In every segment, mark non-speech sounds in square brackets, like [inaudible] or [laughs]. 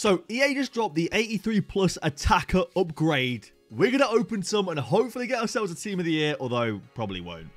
So EA just dropped the 83 plus attacker upgrade. We're going to open some and hopefully get ourselves a team of the year, although probably won't.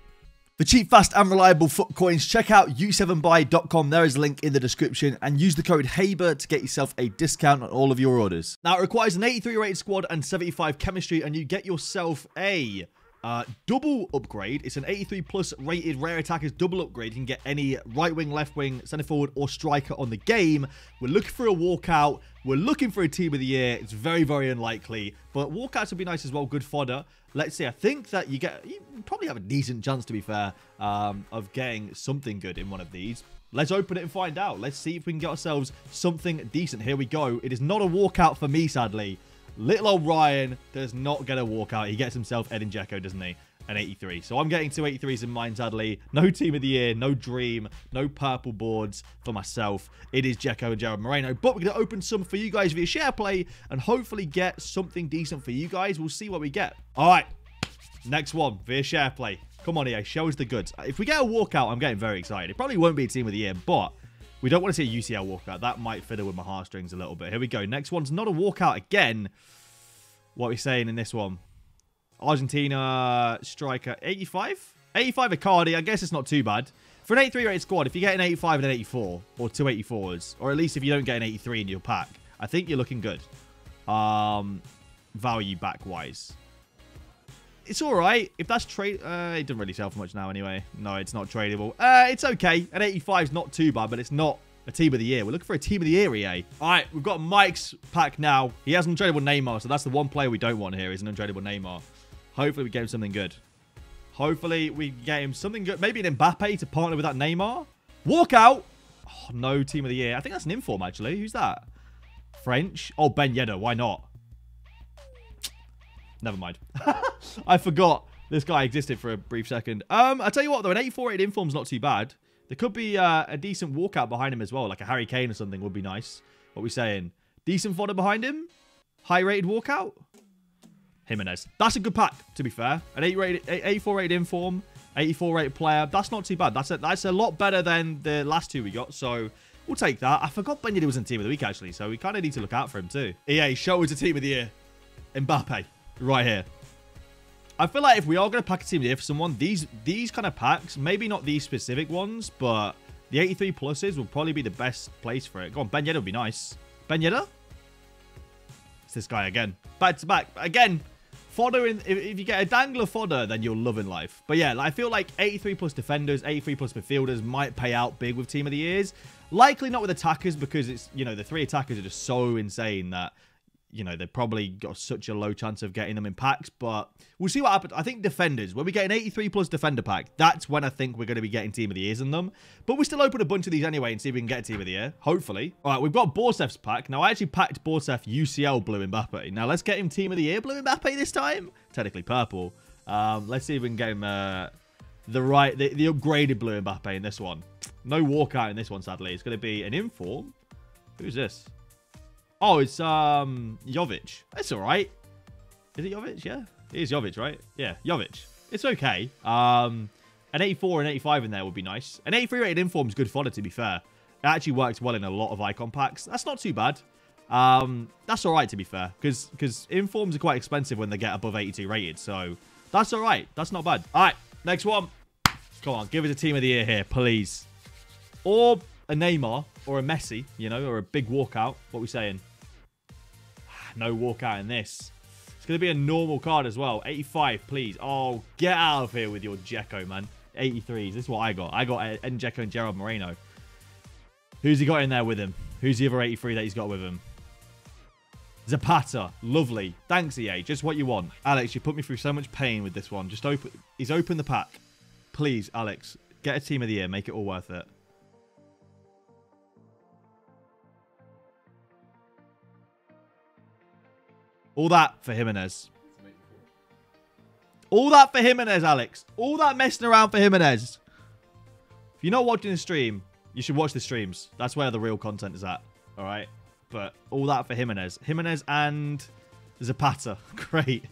For cheap, fast, and reliable FUT coins, check out u7buy.com. There is a link in the description and use the code HABER to get yourself a discount on all of your orders. Now, it requires an 83 rated squad and 75 chemistry, and you get yourself a uh, double upgrade. It's an 83 plus rated rare attackers double upgrade. You can get any right wing, left wing, centre forward, or striker on the game. We're looking for a walkout. We're looking for a team of the year. It's very, very unlikely, but walkouts would be nice as well. Good fodder. Let's see. I think that you get you probably have a decent chance, to be fair, um, of getting something good in one of these. Let's open it and find out. Let's see if we can get ourselves something decent. Here we go. It is not a walkout for me, sadly. Little old Ryan does not get a walkout. He gets himself Edin Dzeko, doesn't he? An 83. So I'm getting two 83s in mine, sadly. No team of the year, no dream, no purple boards for myself. It is Dzeko and Gerard Moreno. But we're going to open some for you guys via share play and hopefully get something decent for you guys. We'll see what we get. All right. Next one via share play. Come on, EA. Show us the goods. If we get a walkout, I'm getting very excited. It probably won't be a team of the year, but we don't want to see a UCL walkout. That might fiddle with my heartstrings a little bit. Here we go. Next one's not a walkout again. What are we saying in this one? Argentina striker 85? 85 Icardi. I guess it's not too bad. For an 83 rated squad, if you get an 85 and an 84, or two 84s, or at least if you don't get an 83 in your pack, I think you're looking good. Um, value back-wise. It's all right. If that's trade... Uh, it doesn't really sell for much now anyway. No, it's not tradable. Uh, it's okay. An 85 is not too bad, but it's not a team of the year. We're looking for a team of the year, EA. All right, we've got Mike's pack now. He has an untradeable Neymar, so that's the one player we don't want here is an untradeable Neymar. Hopefully we get him something good. Hopefully we get him something good. Maybe an Mbappe to partner with that Neymar. Walk out. Oh, no team of the year. I think that's an inform, actually. Who's that? French? Oh, Ben Yedder. Why not? Never mind. [laughs] I forgot this guy existed for a brief second. Um, I tell you what, though, an 84 rated inform's not too bad. There could be uh, a decent walkout behind him as well, like a Harry Kane or something would be nice. What are we saying? Decent fodder behind him? High rated walkout? Jimenez. That's a good pack, to be fair. An 8 rated, 84 rated inform, 84 rated player. That's not too bad. That's a, that's a lot better than the last two we got, so we'll take that. I forgot Ben was in Team of the Week, actually, so we kind of need to look out for him, too. EA, show us a Team of the Year. Mbappe, right here. I feel like if we are going to pack a team year for someone, these these kind of packs, maybe not these specific ones, but the 83 pluses will probably be the best place for it. Go on, Ben Yedder would be nice. Ben Yedder? It's this guy again. Back to back. Again, fodder in, if, if, you get a dangler fodder, then you're loving life. But yeah, I feel like 83 plus defenders, 83 plus midfielders might pay out big with team of the years. Likely not with attackers because it's, you know, the three attackers are just so insane that you know, they've probably got such a low chance of getting them in packs, but we'll see what happens. I think defenders, when we get an 83 plus defender pack, that's when I think we're going to be getting Team of the Years in them. But we still open a bunch of these anyway and see if we can get Team of the Year, hopefully. All right, we've got Borsef's pack. Now, I actually packed Borsef UCL Blue Mbappe. Now, let's get him Team of the Year Blue Mbappe this time. Technically purple. Um, let's see if we can get him uh, the right, the, the upgraded Blue Mbappe in this one. No walkout in this one, sadly. It's going to be an inform. Who's this? Oh, it's um Jovic. That's all right. Is it Jovic? Yeah, it is Jovic, right? Yeah, Jovic. It's okay. Um, an 84 and 85 in there would be nice. An 83 rated inform is good fodder, to be fair. It actually works well in a lot of icon packs. That's not too bad. Um, that's all right, to be fair, because because informs are quite expensive when they get above 82 rated. So that's all right. That's not bad. All right, next one. Come on, give us a team of the year here, please. Or a Neymar or a Messi, you know, or a big walkout. What we saying? No walkout in this. It's going to be a normal card as well. 85, please. Oh, get out of here with your Dzeko, man. 83s. This is what I got. I got Dzeko and Gerard Moreno. Who's he got in there with him? Who's the other 83 that he's got with him? Zapata. Lovely. Thanks, EA. Just what you want. Alex, you put me through so much pain with this one. Just open... He's opened the pack. Please, Alex. Get a team of the year. Make it all worth it. All that for Jimenez. All that for Jimenez, Alex. All that messing around for Jimenez. If you're not watching the stream, you should watch the streams. That's where the real content is at. All right? But all that for Jimenez. Jimenez and Zapata. [laughs] Great.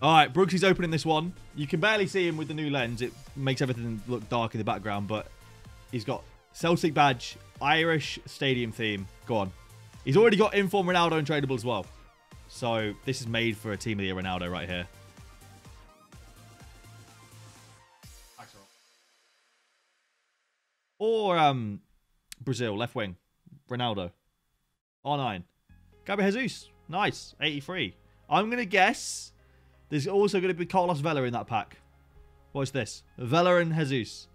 All right, Brooksy's opening this one. You can barely see him with the new lens. It makes everything look dark in the background, but he's got Celtic badge, Irish stadium theme. Go on. He's already got Inform Ronaldo and tradable as well. So this is made for a team of the Ronaldo right here. Or um, Brazil, left wing. Ronaldo. R9. Gabriel Jesus. Nice. 83. I'm going to guess there's also going to be Carlos Vela in that pack. What's this? Vela and Jesus.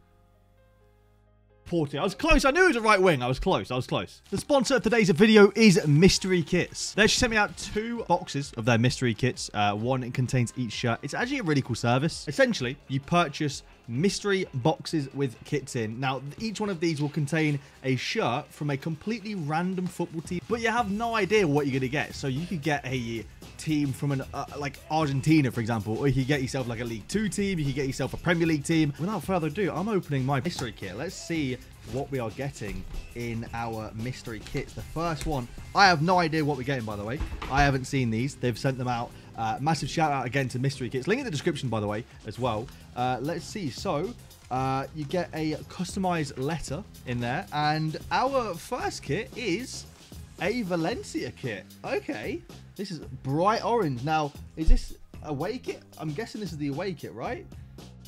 I was close. I knew it was a right wing. I was close. I was close. The sponsor of today's video is Mystery Kits. They actually sent me out two boxes of their mystery kits. Uh, one contains each shirt. It's actually a really cool service. Essentially, you purchase mystery boxes with kits in. Now, each one of these will contain a shirt from a completely random football team, but you have no idea what you're going to get. So you could get a team from an uh, like Argentina, for example, or you could get yourself like a League Two team. You could get yourself a Premier League team. Without further ado, I'm opening my mystery kit. Let's see what we are getting in our mystery kits. The first one, I have no idea what we're getting, by the way. I haven't seen these. They've sent them out. Uh, massive shout out again to Mystery Kits. Link in the description, by the way, as well. Uh, let's see. So, uh, you get a customized letter in there. And our first kit is a Valencia kit. Okay. This is bright orange. Now, is this away kit? I'm guessing this is the away kit, right?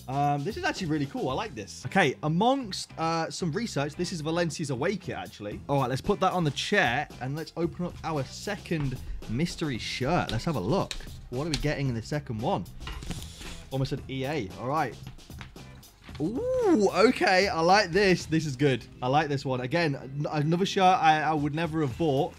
Um, this is actually really cool. I like this. Okay, amongst uh, some research, this is Valencia's away kit, actually. All right, let's put that on the chair, and let's open up our second mystery shirt. Let's have a look. What are we getting in the second one? Almost an EA. All right. Ooh, okay. I like this. This is good. I like this one. Again, another shirt I, I would never have bought.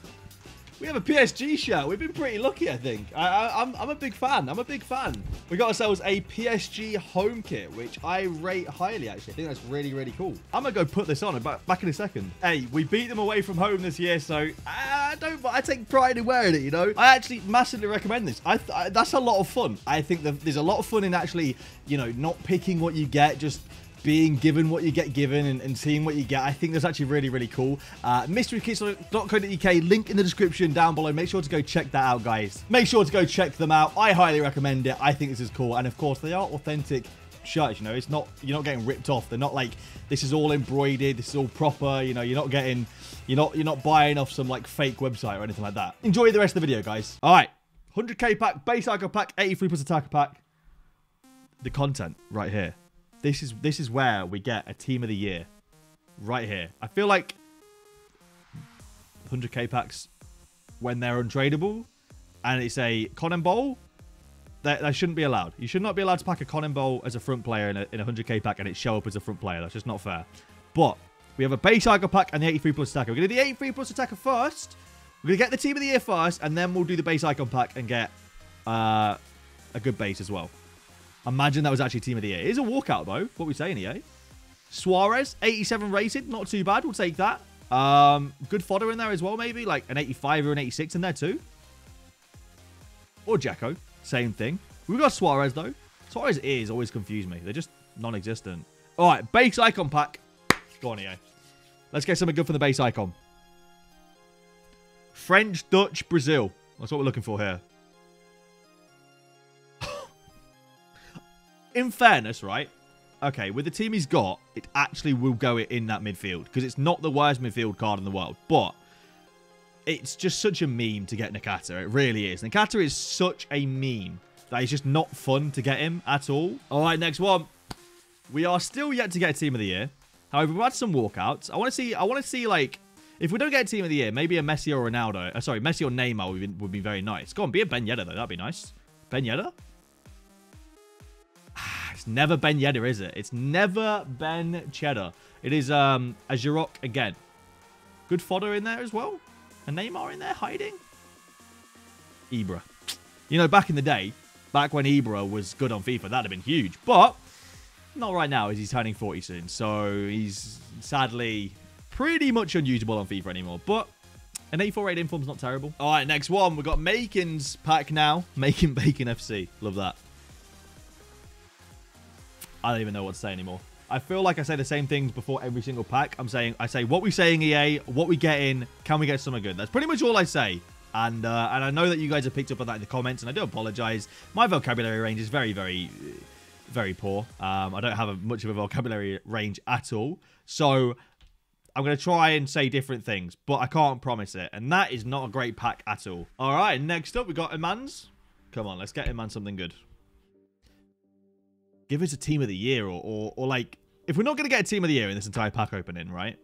We have a PSG shirt. We've been pretty lucky, I think. I, am a big fan. I'm a big fan. We got ourselves a PSG home kit, which I rate highly, actually. I think that's really, really cool. I'm going to go put this on back, back in a second. Hey, we beat them away from home this year, so I don't, I take pride in wearing it, you know? I actually massively recommend this. I, I That's a lot of fun. I think that there's a lot of fun in actually, you know, not picking what you get, just being given what you get given and, and, seeing what you get. I think that's actually really, really cool. Uh, mysterykits.co.uk, link in the description down below. Make sure to go check that out, guys. Make sure to go check them out. I highly recommend it. I think this is cool. And of course, they are authentic shirts, you know. It's not, you're not getting ripped off. They're not like, this is all embroidered. This is all proper. You know, you're not getting, you're not, you're not buying off some like fake website or anything like that. Enjoy the rest of the video, guys. All right. 100k pack, base icon pack, 83 plus attacker pack. The content right here. This is this is where we get a team of the year. Right here. I feel like 100k packs when they're untradeable and it's a Conan Bowl, that, that shouldn't be allowed. You should not be allowed to pack a Conan Bowl as a front player in a, in a 100k pack and it show up as a front player. That's just not fair. But we have a base icon pack and the 83 plus attacker. We're going to do the 83 plus attacker first. We're going to get the team of the year first and then we'll do the base icon pack and get uh, a good base as well. Imagine that was actually Team of the Year. It is a walkout, though. What we saying here? Suarez, 87 rated. Not too bad. We'll take that. Um, good fodder in there as well, maybe. Like an 85 or an 86 in there, too. Or Jacko. Same thing. We've got Suarez, though. Suarez ears always confuse me. They're just non-existent. All right, base icon pack. Go on, EA. Let's get something good for the base icon. French, Dutch, Brazil. That's what we're looking for here. In fairness, right? Okay, with the team he's got, it actually will go in that midfield because it's not the worst midfield card in the world. But it's just such a meme to get Nakata. It really is. Nakata is such a meme that it's just not fun to get him at all. All right, next one. We are still yet to get a team of the year. However, we've had some walkouts. I want to see. I want to see like if we don't get a team of the year, maybe a Messi or Ronaldo. Uh, sorry, Messi or Neymar would be, would be very nice. Go on, be a Ben Yedder though. That'd be nice. Ben Yedder. It's never Ben Yedder, is it? It's never Ben Cheddar. It is um, a Giroud again. Good fodder in there as well. A Neymar in there hiding. Ibra. You know, back in the day, back when Ibra was good on FIFA, that'd have been huge. But not right now, as he's turning 40 soon. So he's sadly pretty much unusable on FIFA anymore. But an 848 inform's not terrible. All right, next one. We've got Makin's pack now. Making Bacon FC. Love that. I don't even know what to say anymore. I feel like I say the same things before every single pack. I'm saying, I say what we saying EA, what we get in, can we get something good? That's pretty much all I say. And uh, and I know that you guys have picked up on that in the comments, and I do apologize. My vocabulary range is very, very, very poor. Um, I don't have a, much of a vocabulary range at all. So I'm going to try and say different things, but I can't promise it. And that is not a great pack at all. All right, next up, we got Imans. Come on, let's get Iman something good. Give us a team of the year or, or, or like, if we're not going to get a team of the year in this entire pack opening, right?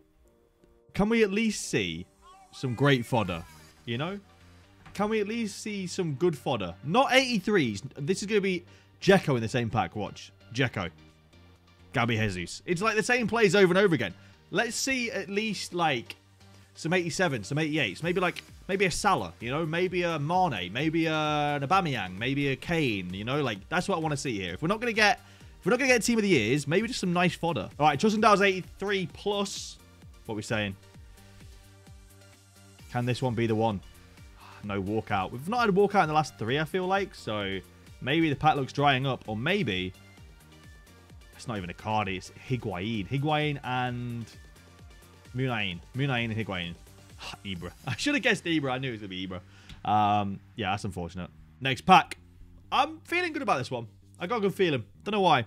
Can we at least see some great fodder, you know? Can we at least see some good fodder? Not 83s. This is going to be Dzeko in the same pack. Watch. Dzeko. Gabby Jesus. It's like the same plays over and over again. Let's see at least like some 87s, some 88s. Maybe like maybe a Salah, you know, maybe a Mane, maybe a, an Aubameyang, maybe a Kane, you know, like that's what I want to see here. If we're not gonna get if we're not gonna get a team of the years, maybe just some nice fodder. All right, Dow's 83 plus. What are we saying? Can this one be the one? No walkout. We've not had a walkout in the last three, I feel like. So maybe the pack looks drying up, or maybe it's not even a card. It's Higuain. Higuain and Muniain. Muniain and Higuain. [sighs] Ibra. [laughs] I should have guessed Ibra. I knew it was going to be Ibra. Um, yeah, that's unfortunate. Next pack. I'm feeling good about this one. I got a good feeling. Don't know why.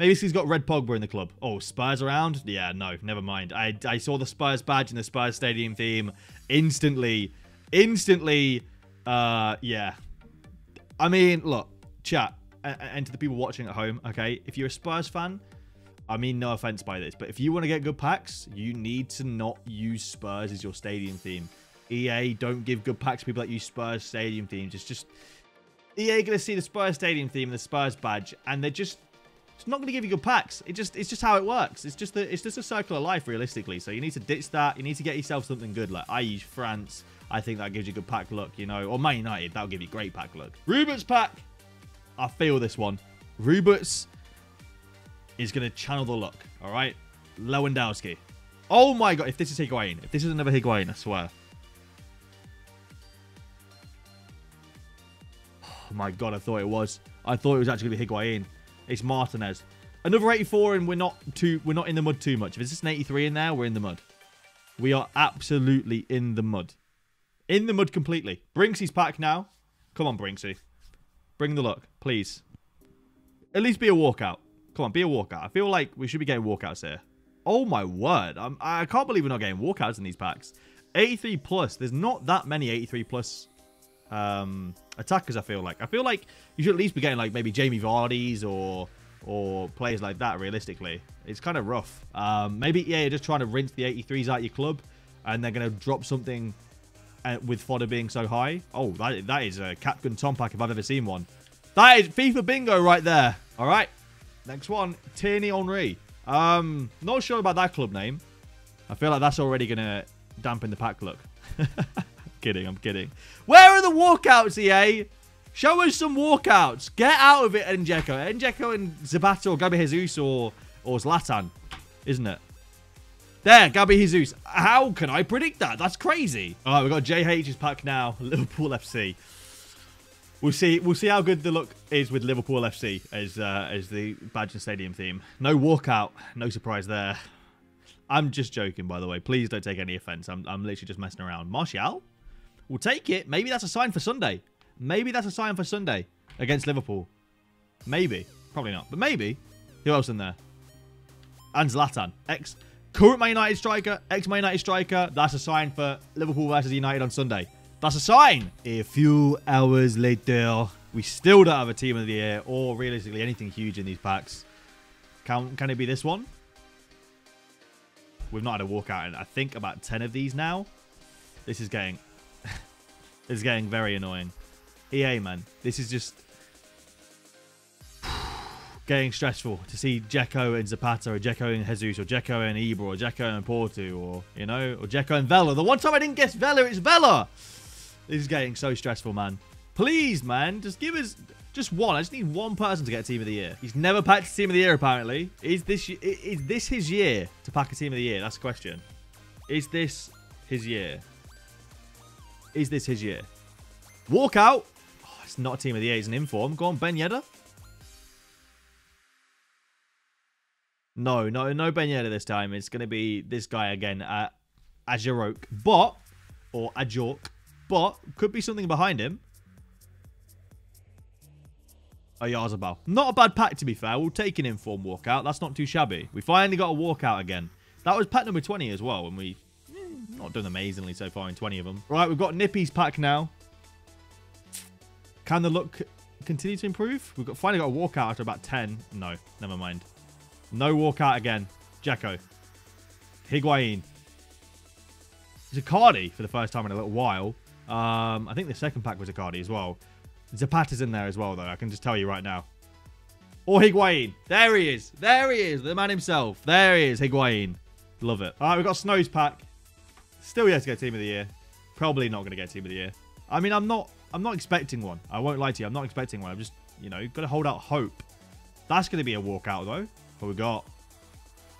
Maybe he's got Red Pogba in the club. Oh, Spurs around? Yeah, no, never mind. I, I saw the Spurs badge and the Spurs stadium theme. Instantly, instantly, uh, yeah. I mean, look, chat, and to the people watching at home, okay? If you're a Spurs fan, I mean, no offense by this, but if you want to get good packs, you need to not use Spurs as your stadium theme. EA don't give good packs to people that use Spurs stadium themes. It's just EA to see the Spurs stadium theme, and the Spurs badge, and they're just it's not going to give you good packs. It just it's just how it works. It's just the, it's just a circle of life realistically. So you need to ditch that. You need to get yourself something good. Like I use France. I think that gives you a good pack look, you know. Or Man United, that'll give you great pack look. Rubert's pack. I feel this one. Rubert's is going to channel the luck. All right. Lewandowski. Oh my god, if this is Higuain. If this is another Higuain, I swear. Oh [sighs] my god, I thought it was. I thought it was actually going to be Higuain. It's Martinez. Another 84 and we're not too we're not in the mud too much. If it's just an 83 in there, we're in the mud. We are absolutely in the mud. In the mud completely. Brinksy's pack now. Come on, Brinksy. Bring the luck, please. At least be a walkout. Come on, be a walkout. I feel like we should be getting walkouts here. Oh my word. I'm, I can't believe we're not getting walkouts in these packs. 83 plus. There's not that many 83 plus um, attackers, I feel like. I feel like you should at least be getting like maybe Jamie Vardy's or or players like that, realistically. It's kind of rough. Um, maybe, yeah, you're just trying to rinse the 83s out your club and they're going to drop something uh, with fodder being so high. Oh, that, that is a Captain Tom pack if I've ever seen one. That is FIFA bingo right there. All right. Next one, Tierney Henry. Um, not sure about that club name. I feel like that's already going to dampen the pack look. [laughs] kidding, I'm kidding. Where are the walkouts, EA? Show us some walkouts. Get out of it, Dzeko. Dzeko and Zapata or Gabi Jesus or, or Zlatan, isn't it? There, Gabi Jesus. How can I predict that? That's crazy. All right, we've got JH's pack now. [laughs] Liverpool FC. We'll see. We'll see how good the look is with Liverpool FC as uh, as the badge and stadium theme. No walkout. No surprise there. I'm just joking, by the way. Please don't take any offense. I'm, I'm literally just messing around. Martial? We'll take it. Maybe that's a sign for Sunday. Maybe that's a sign for Sunday against Liverpool. Maybe. Probably not. But maybe. Who else in there? And Zlatan. Ex current Man United striker. Ex-Man United striker. That's a sign for Liverpool versus United on Sunday. That's a sign. A few hours later, we still don't have a team of the year or realistically anything huge in these packs. Can, can it be this one? We've not had a walkout in, I think, about 10 of these now. This is getting... is getting very annoying. EA, man. This is just... [sighs] getting stressful to see Dzeko and Zapata or Dzeko and Jesus or Dzeko and Ibra or Dzeko and Porto or, you know, or Dzeko and Vela. The one time I didn't guess Vela, it's Vela! This is getting so stressful, man. Please, man, just give us just one. I just need one person to get Team of the Year. He's never packed a Team of the Year, apparently. Is this is this his year to pack a Team of the Year? That's the question. Is this his year? Is this his year? Walkout. Oh, it's not a Team of the Year. It's an inform. Go on, Ben Yedder. No, no, no Ben Yedder this time. It's going to be this guy again, uh, Ajorok. But, or Ajork but could be something behind him. Oyarzabal. Not a bad pack, to be fair. We'll take an inform walkout. That's not too shabby. We finally got a walkout again. That was pack number 20 as well, and we not done amazingly so far in 20 of them. Right, we've got Nippy's pack now. Can the look continue to improve? We've got finally got a walkout after about 10. No, never mind. No walkout again. Jacko. Higuain. Cardi for the first time in a little while. Um, I think the second pack was a Cardi as well. Zapata's in there as well, though. I can just tell you right now. Or Higuain. There he is. There he is. The man himself. There he is. Higuain. Love it. All right, we've got Snow's pack. Still yet to get Team of the Year. Probably not going to get Team of the Year. I mean, I'm not I'm not expecting one. I won't lie to you. I'm not expecting one. I'm just, you know, got to hold out hope. That's going to be a walkout, though. What we got?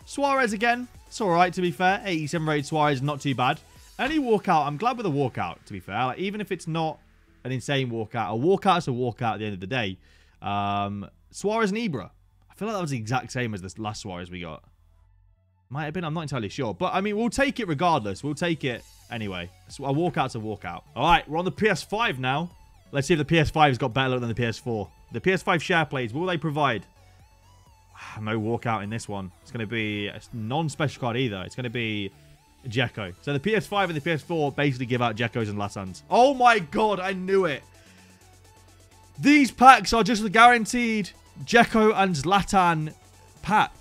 Suarez again. It's all right, to be fair. 87 rated Suarez, not too bad. Any walkout, I'm glad with a walkout, to be fair. Like, even if it's not an insane walkout, a walkout is a walkout at the end of the day. Um, Suarez and Ibra. I feel like that was the exact same as the last Suarez we got. Might have been, I'm not entirely sure. But, I mean, we'll take it regardless. We'll take it anyway. So a walkout's a walkout. All right, we're on the PS5 now. Let's see if the PS5's got better than the PS4. The PS5 share plays, will they provide? [sighs] No walkout in this one. It's going to be a non-special card either. It's going to be Dzeko. So the PS5 and the PS4 basically give out Dzekos and Latans. Oh my god, I knew it. These packs are just the guaranteed Dzeko and Zlatan pack.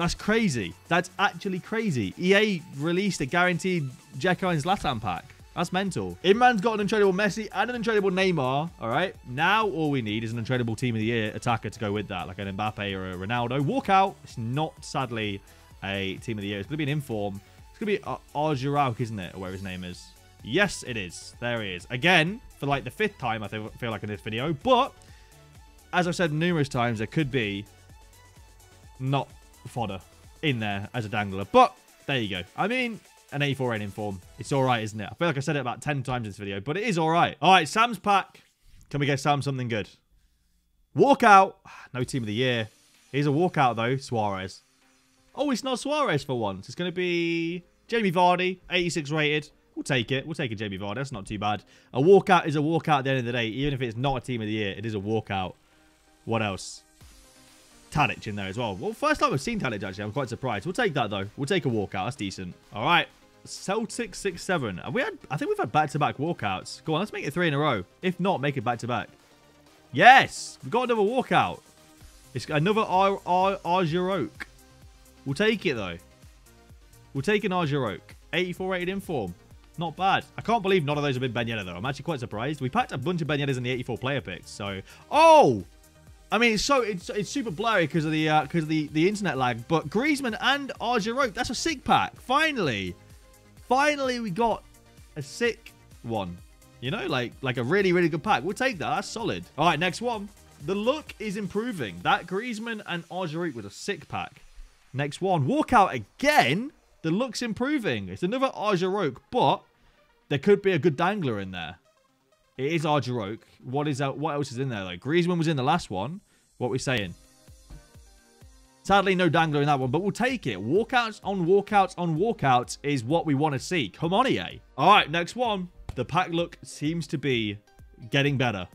That's crazy. That's actually crazy. EA released a guaranteed Dzeko and Zlatan pack. That's mental. Inman's got an untradeable Messi and an untradeable Neymar. All right. Now all we need is an untradeable Team of the Year attacker to go with that, like an Mbappe or a Ronaldo. Walkout. It's not, sadly, a Team of the Year. It's going to be an inform. It's going to be Arjurauk, isn't it? Or where his name is. Yes, it is. There he is. Again, for like the fifth time, I feel like in this video. But, as I've said numerous times, there could be not fodder in there as a dangler. But, there you go. I mean, an 84 rating form. It's all right, isn't it? I feel like I said it about 10 times in this video, but it is all right. All right, Sam's pack. Can we get Sam something good? Walkout. [sighs] No team of the year. Here's a walkout, though. Suarez. Oh, it's not Suarez for once. It's going to be Jamie Vardy, 86 rated. We'll take it. We'll take a Jamie Vardy. That's not too bad. A walkout is a walkout at the end of the day. Even if it's not a team of the year, it is a walkout. What else? Tadic in there as well. Well, first time I've seen Tadic, actually. I'm quite surprised. We'll take that, though. We'll take a walkout. That's decent. All right. Celtic 6-7. Have we had, I think we've had back-to-back -back walkouts. Go on, let's make it three in a row. If not, make it back-to-back. -back. Yes! We've got another walkout. It's another Ar Ar Argeroak. We'll take it, though. We'll take an Argeroak. 84 rated inform. Not bad. I can't believe none of those have been Ben Yedder, though. I'm actually quite surprised. We packed a bunch of Ben Yedders in the 84 player picks, so... Oh! I mean, it's so it's it's super blurry because of the because uh, of the the internet lag. But Griezmann and Argeroak, that's a sick pack. Finally, finally we got a sick one. You know, like like a really, really good pack. We'll take that. That's solid. All right, next one. The look is improving. That Griezmann and Argerouk was a sick pack. Next one. Walkout again. The look's improving. It's another Argerouk, but there could be a good dangler in there. It is Argerouk. What is out? What else is in there Like Griezmann was in the last one. What are we saying? Sadly, no dangler in that one, but we'll take it. Walkouts on walkouts on walkouts is what we want to see. Come on, EA. All right, next one. The pack look seems to be getting better.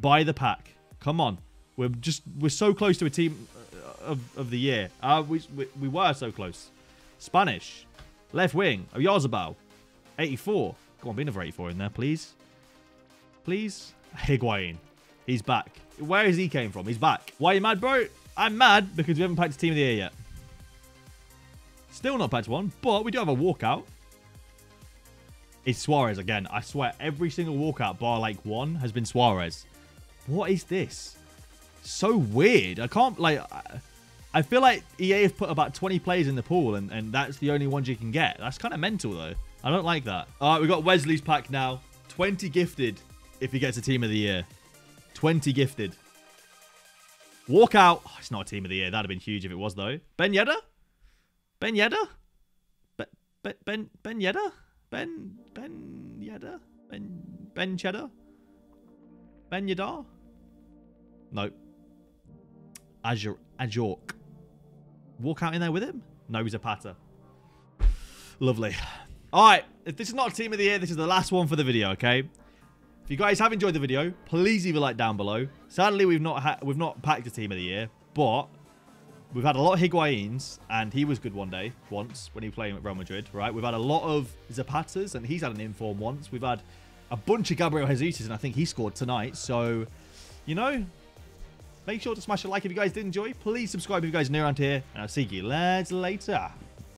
Buy the pack. Come on. We're just, we're so close to a team uh, of, of the year. Uh, we, we, we were so close. Spanish. Left wing. Oyarzabal. 84. Come on, be another 84 in there, please. Please. Higuain. He's back. Where is he came from? He's back. Why are you mad, bro? I'm mad because we haven't packed a team of the year yet. Still not packed one, but we do have a walkout. It's Suarez again. I swear, every single walkout bar like one has been Suarez. What is this? So weird. I can't, like... I feel like EA have put about 20 players in the pool, and, and that's the only ones you can get. That's kind of mental, though. I don't like that. All right, we got Wesley's pack now. 20 gifted if he gets a team of the year. 20 gifted. Walkout. Oh, it's not a team of the year. That'd have been huge if it was, though. Ben Yedder? Ben Yedder? Ben, ben, ben, ben Yedder? Ben, Ben Yedder? Ben, Ben Cheddar? Ben Yedder? No. Azure, Ajork. Walk out in there with him? No, he's a patter. Lovely. All right. If this is not a team of the year, this is the last one for the video, okay? If you guys have enjoyed the video, please leave a like down below. Sadly, we've not we've not packed a team of the year, but we've had a lot of Higuains, and he was good one day, once, when he was playing at Real Madrid, right? We've had a lot of Zapatas, and he's had an inform once. We've had a bunch of Gabriel Jesus, and I think he scored tonight. So, you know, make sure to smash a like if you guys did enjoy. Please subscribe if you guys are new around here, and I'll see you lads later.